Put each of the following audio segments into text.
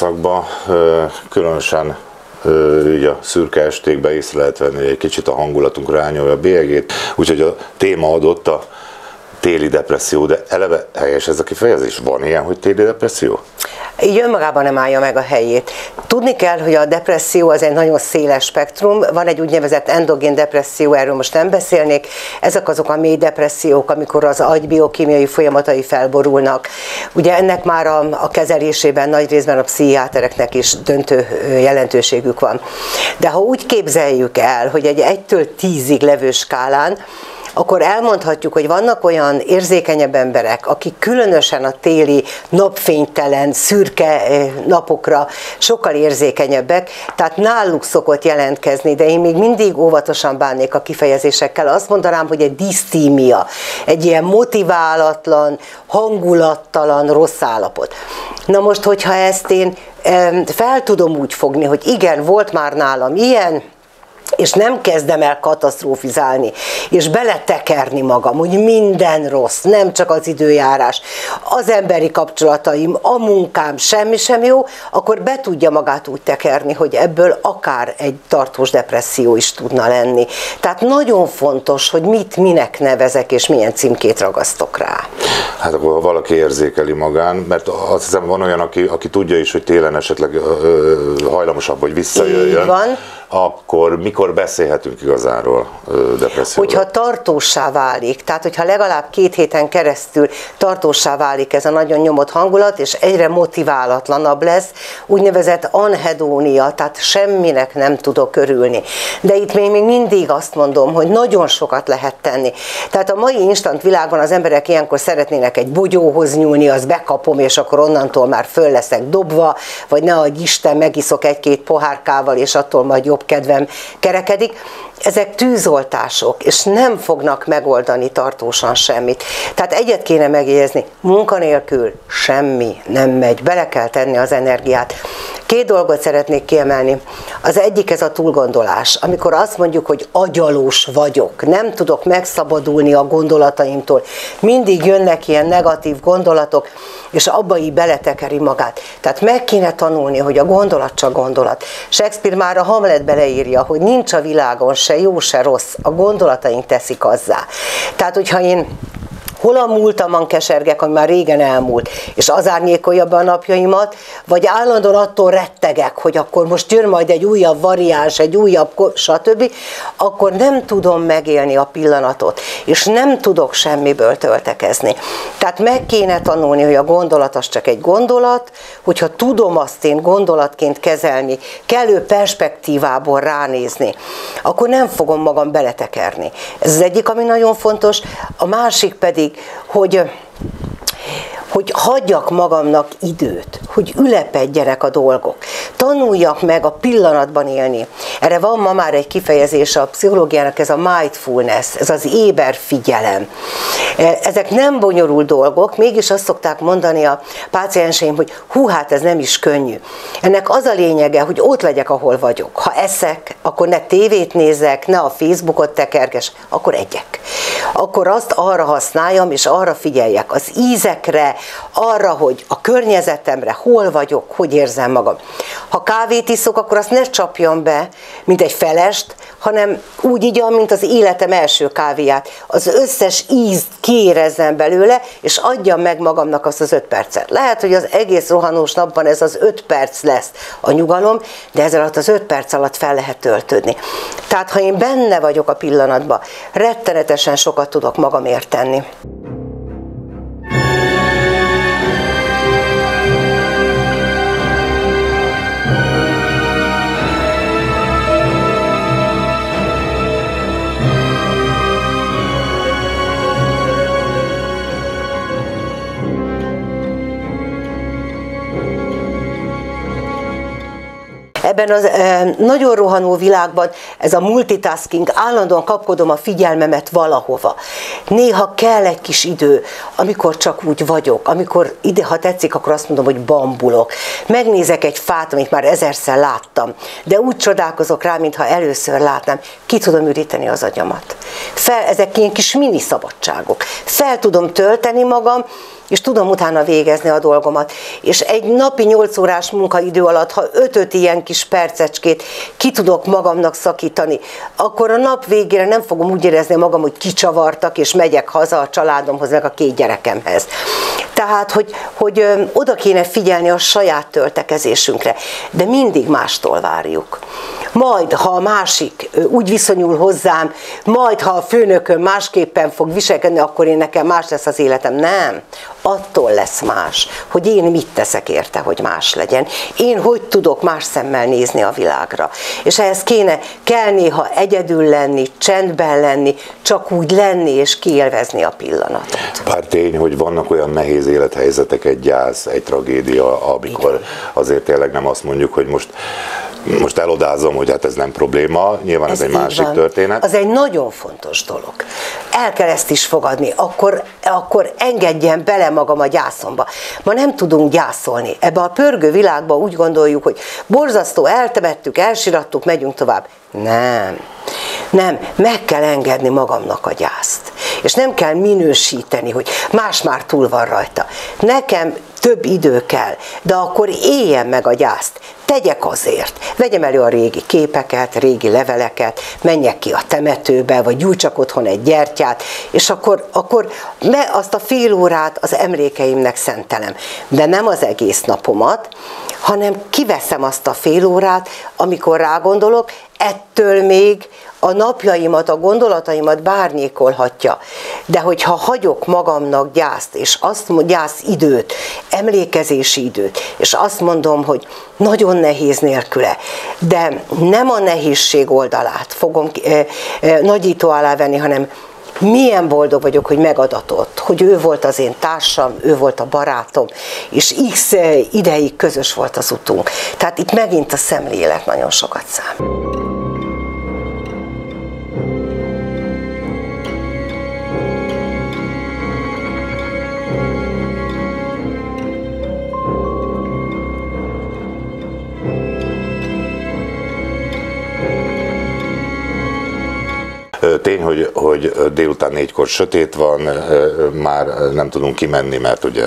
felnőtt ebbe az időszakba, különösen így a szürke estékben észre lehet venni, hogy egy kicsit a hangulatunk rányolja a bélyegét, úgyhogy a téma adott a téli depresszió, de eleve helyes ez a kifejezés? Van ilyen, hogy téli depresszió? Így önmagában nem állja meg a helyét. Tudni kell, hogy a depresszió az egy nagyon széles spektrum, van egy úgynevezett endogén depresszió, erről most nem beszélnék, ezek azok a mély depressziók, amikor az agy biokémiai folyamatai felborulnak. Ugye ennek már a, a kezelésében nagy részben a pszichiátereknek is döntő jelentőségük van. De ha úgy képzeljük el, hogy egy 1-től 10-ig levő skálán, akkor elmondhatjuk, hogy vannak olyan érzékenyebb emberek, akik különösen a téli napfénytelen, szürke napokra sokkal érzékenyebbek, tehát náluk szokott jelentkezni, de én még mindig óvatosan bánnék a kifejezésekkel. Azt mondanám, hogy egy disztímia, egy ilyen motiválatlan, hangulattalan rossz állapot. Na most, hogyha ezt én fel tudom úgy fogni, hogy igen, volt már nálam ilyen, és nem kezdem el katasztrófizálni, és beletekerni magam, hogy minden rossz, nem csak az időjárás, az emberi kapcsolataim, a munkám, semmi sem jó, akkor be tudja magát úgy tekerni, hogy ebből akár egy tartós depresszió is tudna lenni. Tehát nagyon fontos, hogy mit minek nevezek, és milyen címkét ragasztok rá. Hát akkor ha valaki érzékeli magán, mert azt hiszem van olyan, aki, aki tudja is, hogy télen esetleg ö, hajlamosabb, hogy visszajöjjön. Így van akkor mikor beszélhetünk igazáról depresszióról? Hogyha tartósá válik, tehát hogyha legalább két héten keresztül tartósá válik ez a nagyon nyomott hangulat, és egyre motiválatlanabb lesz, úgynevezett anhedónia, tehát semminek nem tudok örülni. De itt még, még mindig azt mondom, hogy nagyon sokat lehet tenni. Tehát a mai instant világban az emberek ilyenkor szeretnének egy bogyóhoz nyúlni, az bekapom, és akkor onnantól már föl leszek dobva, vagy ne adj Isten, megiszok egy-két pohárkával, és attól majd jobb jobb kedvem kerekedik. Ezek tűzoltások, és nem fognak megoldani tartósan semmit. Tehát egyet kéne megjegyezni, munkanélkül semmi nem megy, bele kell tenni az energiát. Két dolgot szeretnék kiemelni. Az egyik ez a túlgondolás. Amikor azt mondjuk, hogy agyalós vagyok, nem tudok megszabadulni a gondolataimtól, mindig jönnek ilyen negatív gondolatok, és abba így beletekeri magát. Tehát meg kéne tanulni, hogy a gondolat csak gondolat. Shakespeare már a Hamlet beleírja, hogy nincs a világon se jó, se rossz, a gondolataink teszik azzá. Tehát, hogyha én hol a múltamon kesergek, ami már régen elmúlt, és az árnyékolja be a napjaimat, vagy állandóan attól rettegek, hogy akkor most jön majd egy újabb variáns, egy újabb, stb., akkor nem tudom megélni a pillanatot, és nem tudok semmiből töltekezni. Tehát meg kéne tanulni, hogy a gondolat az csak egy gondolat, hogyha tudom azt én gondolatként kezelni, kellő perspektívából ránézni, akkor nem fogom magam beletekerni. Ez az egyik, ami nagyon fontos, a másik pedig hogy hogy hagyjak magamnak időt, hogy ülepedjenek a dolgok, tanuljak meg a pillanatban élni. Erre van ma már egy kifejezés a pszichológiának, ez a mindfulness, ez az éber figyelem. E, ezek nem bonyolult dolgok, mégis azt szokták mondani a pácienseim, hogy hú, hát ez nem is könnyű. Ennek az a lényege, hogy ott legyek, ahol vagyok. Ha eszek, akkor ne tévét nézek, ne a Facebookot tekerges, akkor egyek. Akkor azt arra használjam, és arra figyeljek, az ízekre, arra, hogy a környezetemre hol vagyok, hogy érzem magam. Ha kávét iszok, akkor azt ne csapjam be, mint egy felest, hanem úgy igyam, mint az életem első kávéját. Az összes ízt kiérezzem belőle, és adjam meg magamnak azt az öt percet. Lehet, hogy az egész rohanós napban ez az öt perc lesz a nyugalom, de ezzel alatt az öt perc alatt fel lehet töltődni. Tehát ha én benne vagyok a pillanatban, rettenetesen sokat tudok magamért tenni. Ebben az nagyon rohanó világban ez a multitasking, állandóan kapkodom a figyelmemet valahova. Néha kell egy kis idő, amikor csak úgy vagyok, amikor ide, ha tetszik, akkor azt mondom, hogy bambulok. Megnézek egy fát, amit már ezerszer láttam, de úgy csodálkozok rá, mintha először látnám. Ki tudom üríteni az agyamat. Fel, ezek ilyen kis mini szabadságok. Fel tudom tölteni magam, és tudom utána végezni a dolgomat. És egy napi 8 órás munkaidő alatt, ha 5-5 ilyen kis percecskét ki tudok magamnak szakítani, akkor a nap végére nem fogom úgy érezni magam, hogy kicsavartak, és megyek haza a családomhoz, meg a két gyerekemhez. Tehát, hogy, hogy oda kéne figyelni a saját töltekezésünkre, de mindig mástól várjuk. Majd, ha a másik úgy viszonyul hozzám, majd, ha a főnököm másképpen fog viselkedni, akkor én nekem más lesz az életem. Nem. Attól lesz más, hogy én mit teszek érte, hogy más legyen. Én hogy tudok más szemmel nézni a világra. És ehhez kéne, kell néha egyedül lenni, csendben lenni, csak úgy lenni és kiélvezni a pillanatot. Bár tény, hogy vannak olyan nehéz élethelyzetek, egy gyász, egy tragédia, amikor azért tényleg nem azt mondjuk, hogy most most elodázom, hogy hát ez nem probléma, nyilván ez, ez egy másik van. történet. Az egy nagyon fontos dolog. El kell ezt is fogadni, akkor, akkor engedjen bele magam a gyászomba. Ma nem tudunk gyászolni. Ebbe a pörgő világba úgy gondoljuk, hogy borzasztó, eltemettük, elsirattuk, megyünk tovább. Nem. Nem, meg kell engedni magamnak a gyászt. És nem kell minősíteni, hogy más már túl van rajta. Nekem több idő kell, de akkor éljen meg a gyászt. Tegyek azért. Vegyem elő a régi képeket, régi leveleket, menjek ki a temetőbe, vagy gyújtsak otthon egy gyertyát, és akkor, akkor me azt a fél órát az emlékeimnek szentelem. De nem az egész napomat, hanem kiveszem azt a fél órát, amikor rágondolok, ettől még a napjaimat, a gondolataimat bárnyékolhatja. De hogyha hagyok magamnak gyászt, és azt gyász időt, emlékezési időt, és azt mondom, hogy nagyon nehéz nélküle, de nem a nehézség oldalát fogom nagyító alá venni, hanem milyen boldog vagyok, hogy megadatott, hogy ő volt az én társam, ő volt a barátom, és x ideig közös volt az utunk. Tehát itt megint a szemlélet nagyon sokat számít. Tény, hogy, hogy délután négykor sötét van, már nem tudunk kimenni, mert ugye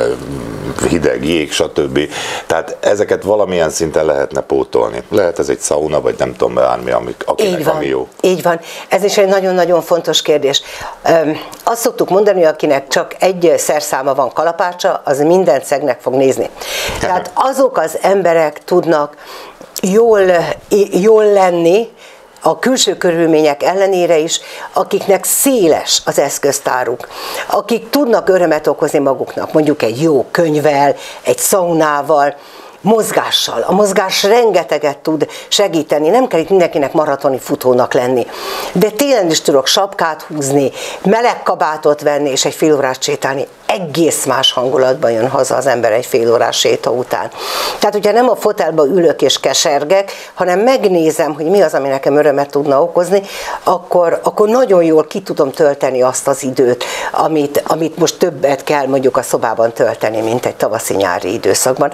hideg, jég, stb. Tehát ezeket valamilyen szinten lehetne pótolni. Lehet ez egy szauna, vagy nem tudom, bármi, akinek így van, ami jó. Így van. Ez is egy nagyon-nagyon fontos kérdés. Azt szoktuk mondani, hogy akinek csak egy szerszáma van kalapácsa, az minden szegnek fog nézni. Tehát azok az emberek tudnak jól, jól lenni, a külső körülmények ellenére is, akiknek széles az eszköztáruk, akik tudnak örömet okozni maguknak, mondjuk egy jó könyvvel, egy szaunával, mozgással. A mozgás rengeteget tud segíteni, nem kell itt mindenkinek maratoni futónak lenni. De télen is tudok sapkát húzni, meleg kabátot venni és egy fél órát sétálni egész más hangulatban jön haza az ember egy fél órás séta után. Tehát, hogyha nem a fotelba ülök és kesergek, hanem megnézem, hogy mi az, ami nekem örömet tudna okozni, akkor, akkor nagyon jól ki tudom tölteni azt az időt, amit, amit most többet kell mondjuk a szobában tölteni, mint egy tavaszi-nyári időszakban.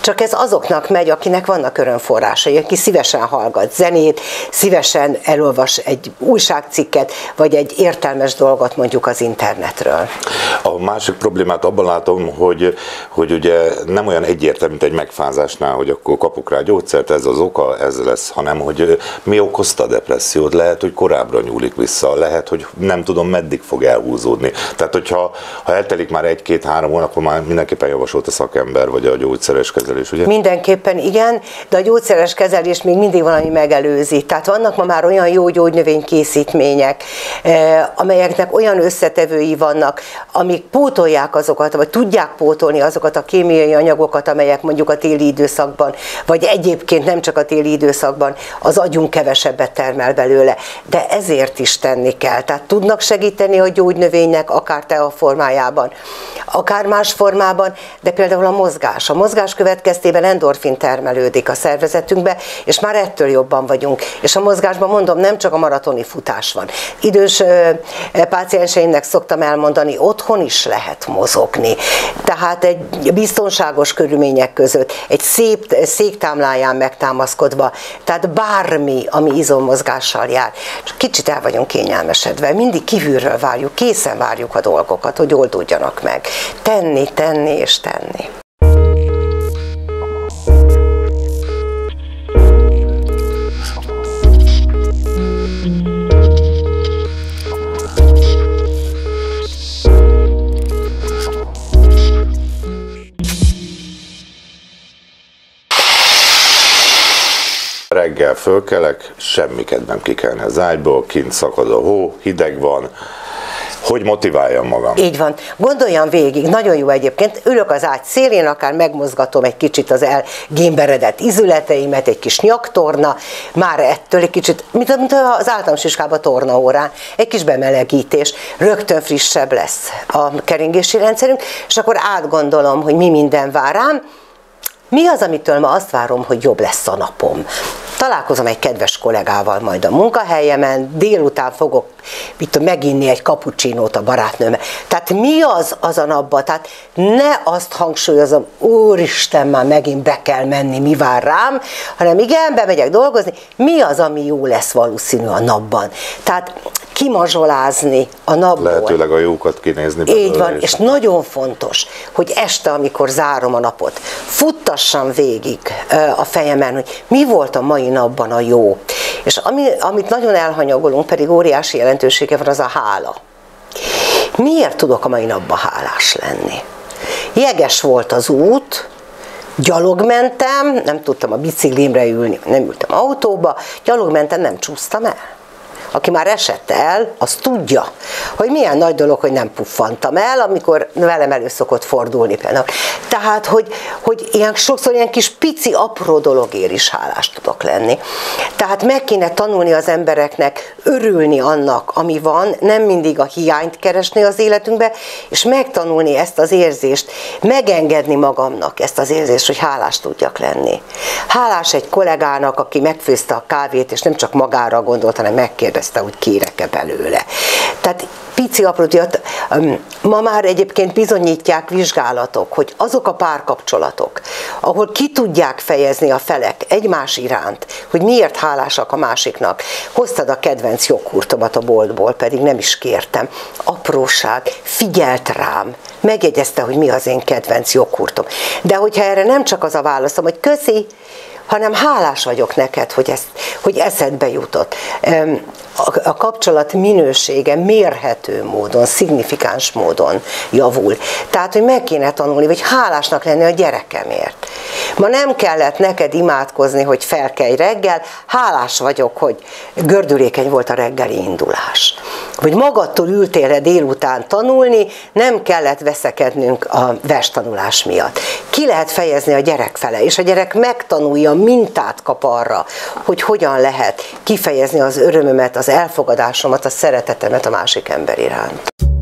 Csak ez azoknak megy, akinek vannak örömforrásai, aki szívesen hallgat zenét, szívesen elolvas egy újságcikket, vagy egy értelmes dolgot mondjuk az internetről. A másik másik problémát abban látom, hogy, hogy ugye nem olyan egyértelmű, mint egy megfázásnál, hogy akkor kapok rá gyógyszert, ez az oka, ez lesz, hanem hogy mi okozta a depressziót, lehet, hogy korábbra nyúlik vissza, lehet, hogy nem tudom, meddig fog elhúzódni. Tehát, hogyha ha eltelik már egy-két-három hónap, akkor már mindenképpen javasolt a szakember, vagy a gyógyszeres kezelés, ugye? Mindenképpen igen, de a gyógyszeres kezelés még mindig valami megelőzi. Tehát vannak ma már olyan jó gyógynövénykészítmények, eh, amelyeknek olyan összetevői vannak, amik pótol pótolják azokat, vagy tudják pótolni azokat a kémiai anyagokat, amelyek mondjuk a téli időszakban, vagy egyébként nem csak a téli időszakban az agyunk kevesebbet termel belőle. De ezért is tenni kell. Tehát tudnak segíteni a gyógynövénynek, akár te a formájában, akár más formában, de például a mozgás. A mozgás következtében endorfin termelődik a szervezetünkbe, és már ettől jobban vagyunk. És a mozgásban mondom, nem csak a maratoni futás van. Idős pácienseimnek szoktam elmondani, otthon is lehet lehet mozogni. Tehát egy biztonságos körülmények között, egy szép széktámláján megtámaszkodva, tehát bármi, ami izommozgással jár. És kicsit el vagyunk kényelmesedve, mindig kívülről várjuk, készen várjuk a dolgokat, hogy oldódjanak meg. Tenni, tenni és tenni. Reggel fölkelek, semmi kedvem kikelni az ágyból, kint szakad a hó, hideg van, hogy motiváljam magam. Így van. Gondoljam végig, nagyon jó egyébként. Ülök az ágy szélén, akár megmozgatom egy kicsit az elgémberedett izületeimet, egy kis nyaktorna, már ettől egy kicsit, mint, mint az általános iskolában torna órán, egy kis bemelegítés, rögtön frissebb lesz a keringési rendszerünk, és akkor átgondolom, hogy mi minden vár rám, mi az, amitől ma azt várom, hogy jobb lesz a napom? találkozom egy kedves kollégával majd a munkahelyemen, délután fogok mit tudom, meginni egy kapucsinót a barátnőmmel. Tehát mi az az a napban? Tehát ne azt hangsúlyozom, úristen, már megint be kell menni, mi vár rám, hanem igen, bemegyek dolgozni, mi az, ami jó lesz valószínű a napban. Tehát kimazsolázni a napból. Lehetőleg a jókat kinézni. Így van, és, és nagyon fontos, hogy este, amikor zárom a napot, futtassam végig a fejemen, hogy mi volt a mai napban a jó. És ami, amit nagyon elhanyagolunk, pedig óriási jelentősége van, az a hála. Miért tudok a mai napban hálás lenni? Jeges volt az út, gyalog mentem, nem tudtam a biciklimre ülni, nem ültem autóba, gyalog mentem, nem csúsztam el aki már esett el, az tudja, hogy milyen nagy dolog, hogy nem puffantam el, amikor velem elő szokott fordulni például. Tehát, hogy, hogy ilyen sokszor ilyen kis pici, apró dologért is hálás tudok lenni. Tehát meg kéne tanulni az embereknek örülni annak, ami van, nem mindig a hiányt keresni az életünkbe, és megtanulni ezt az érzést, megengedni magamnak ezt az érzést, hogy hálás tudjak lenni. Hálás egy kollégának, aki megfőzte a kávét, és nem csak magára gondolt, hanem megkérdezte, kérdezte, hogy kérek-e belőle. Tehát pici aprót, ma már egyébként bizonyítják vizsgálatok, hogy azok a párkapcsolatok, ahol ki tudják fejezni a felek egymás iránt, hogy miért hálásak a másiknak, hoztad a kedvenc joghurtomat a boltból, pedig nem is kértem. Apróság, figyelt rám, megjegyezte, hogy mi az én kedvenc joghurtom. De hogyha erre nem csak az a válaszom, hogy köszi, hanem hálás vagyok neked, hogy, ezt, hogy eszedbe jutott. A kapcsolat minősége mérhető módon, szignifikáns módon javul. Tehát, hogy meg kéne tanulni, vagy hálásnak lenni a gyerekemért. Ma nem kellett neked imádkozni, hogy felkelj reggel, hálás vagyok, hogy gördülékeny volt a reggeli indulás. Hogy magadtól ültél -e délután tanulni, nem kellett veszekednünk a verstanulás miatt. Ki lehet fejezni a gyerek fele, és a gyerek megtanulja, mintát kap arra, hogy hogyan lehet kifejezni az örömömet, az elfogadásomat, a szeretetemet a másik ember iránt.